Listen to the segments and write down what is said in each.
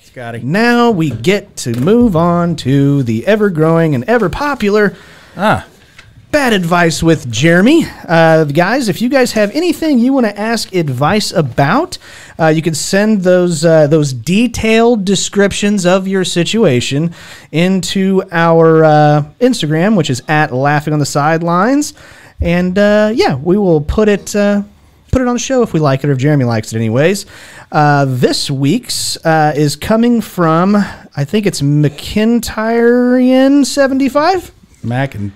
Scotty. Now we get to move on to the ever growing and ever popular Ah, Bad Advice with Jeremy. Uh, guys, if you guys have anything you want to ask advice about, uh, you can send those uh, those detailed descriptions of your situation into our uh, Instagram, which is at Laughing on the Sidelines, and uh, yeah, we will put it. Uh, Put it on the show if we like it or if Jeremy likes it, anyways. Uh, this week's uh, is coming from, I think it's McIntyrean75. Mac and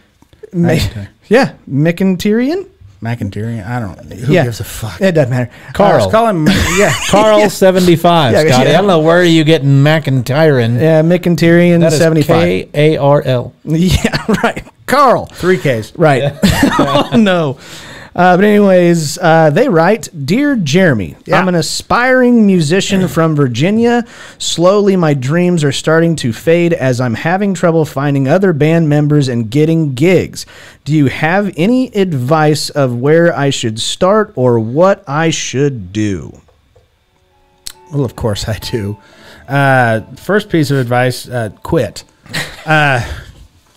Ma- McIntyre. yeah, McIntyrean. McIntyre. I don't. Who yeah, gives a fuck? It doesn't matter. Carl. Let's call him. Yeah. Carl seventy five. Yeah, Scotty, yeah. I don't know where are you getting McIntyre in. Yeah, McIntyrean seventy five. K A R L. Yeah, right. Carl. Three Ks. Right. oh, no. Uh, but anyways, uh, they write, "Dear Jeremy, Yeah. I'm an aspiring musician from Virginia. Slowly, my dreams are starting to fade as I'm having trouble finding other band members and getting gigs. Do you have any advice of where I should start or what I should do?" Well, of course I do. Uh, first piece of advice: uh, quit.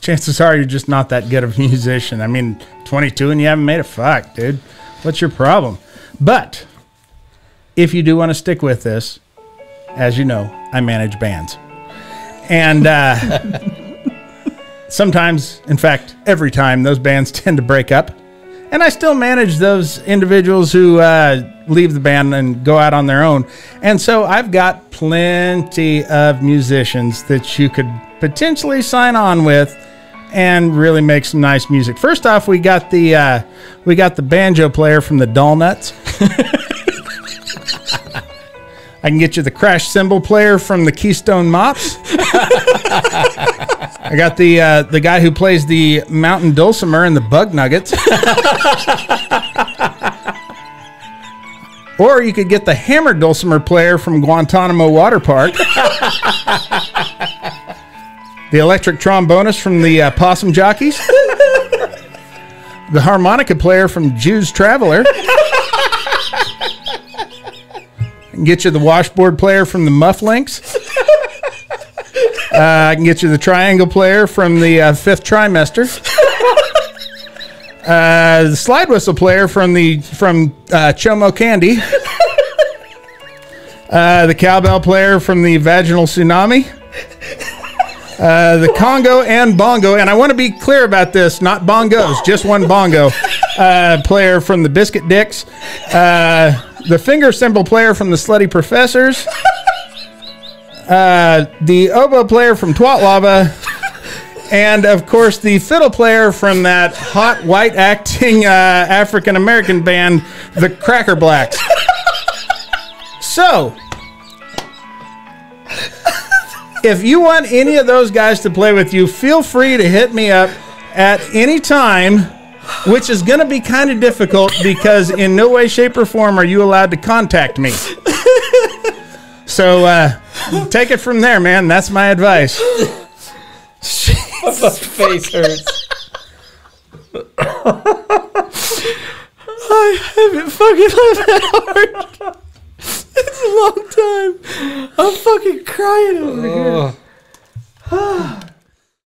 Chances are you're just not that good of a musician. I mean, 22 and you haven't made a fuck, dude. What's your problem? But if you do want to stick with this, as you know, I manage bands, and uh, sometimes, in fact, every time, those bands tend to break up. And I still manage those individuals who uh, leave the band and go out on their own. And so I've got plenty of musicians that you could potentially sign on with and really make some nice music. First off, we got the uh, we got the banjo player from the Doll Nuts. I can get you the crash cymbal player from the Keystone Mops. I got the uh, the guy who plays the mountain dulcimer and the bug nuggets. or you could get the hammer dulcimer player from Guantanamo Water Park. The electric trombonist from the uh, Possum Jockeys. the harmonica player from Jew's Traveler. I can get you the washboard player from the Mufflinks. Uh, I can get you the triangle player from the uh, fifth trimester. Uh, the slide whistle player from the from uh, Chomo Candy. Uh, the cowbell player from the vaginal tsunami. Uh, the Congo and bongo, and I want to be clear about this: not bongos, just one bongo. Uh, player from the Biscuit Dicks. Uh, the finger cymbal player from the Slutty Professors. Uh, the oboe player from Twat Lava. And of course, the fiddle player from that hot white acting African American band, the Cracker Blacks. So, if you want any of those guys to play with you, feel free to hit me up at any time, which is going to be kind of difficult because in no way, shape, or form are you allowed to contact me. So, uh, take it from there, man. That's my advice. My face hurts. I haven't fucking laughed that hard. It's a long time. I'm fucking crying over here.